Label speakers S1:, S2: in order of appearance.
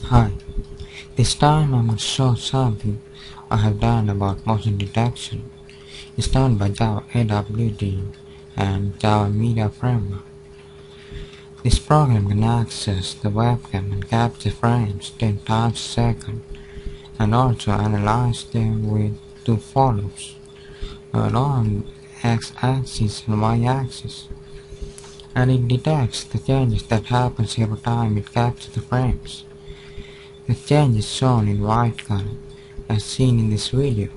S1: Hi, this time I'm show something I have done about motion detection. It's done by Java AWT and Java Media Framework. This program can access the webcam and capture frames 10 times a second and also analyze them with two follows, along x-axis and y-axis. And it detects the changes that happens every time it captures the frames. The change is shown in color as seen in this video.